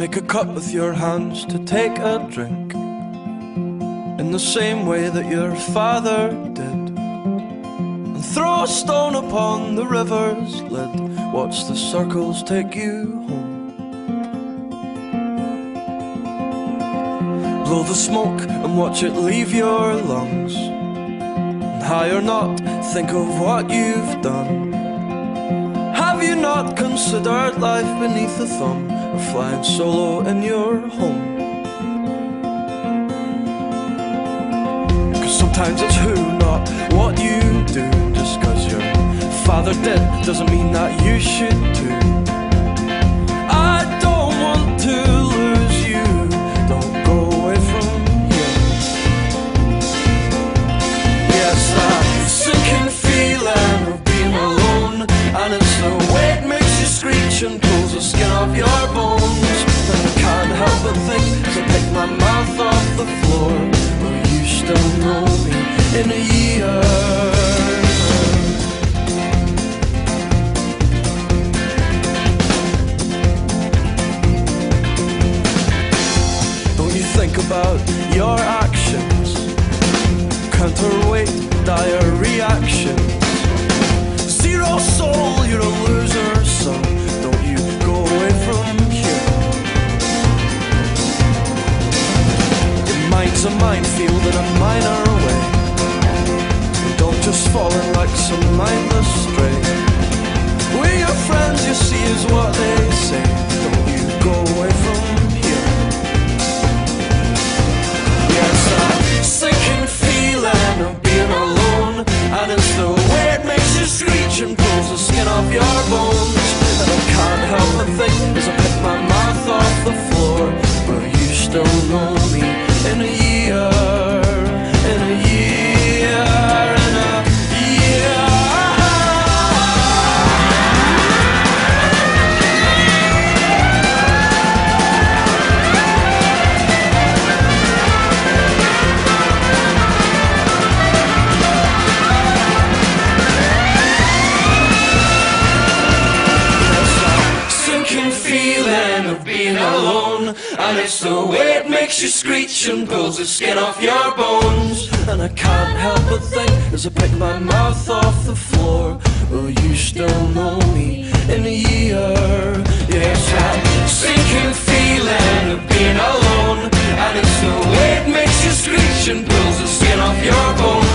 Make a cup with your hands to take a drink in the same way that your father did. And throw a stone upon the river's lid. Watch the circles take you home. Blow the smoke and watch it leave your lungs. And high or not, think of what you've done. Have you not considered life beneath the thumb or flying solo in your home? Cause sometimes it's who, not what you do. Just cause your father did doesn't mean that you should too. You pulls the skin off your bones. And I can't help but think as I pick my mouth off the floor. Will you still know me in a year? Don't you think about your actions? Counterweight dire reactions. In a minor way. Don't just fall in like some mindless stray. We're your friends, you see, is what they say. Don't you go away from here. Yes, that sinking feeling of being alone. And it's the way it makes you screech and pulls the skin off your bones. And it's the way it makes you screech and pulls the skin off your bones. And I can't help but think as I pick my mouth off the floor. Will you still know me in a year? Yes, that sinking feeling of being alone. And it's the way it makes you screech and pulls the skin off your bones.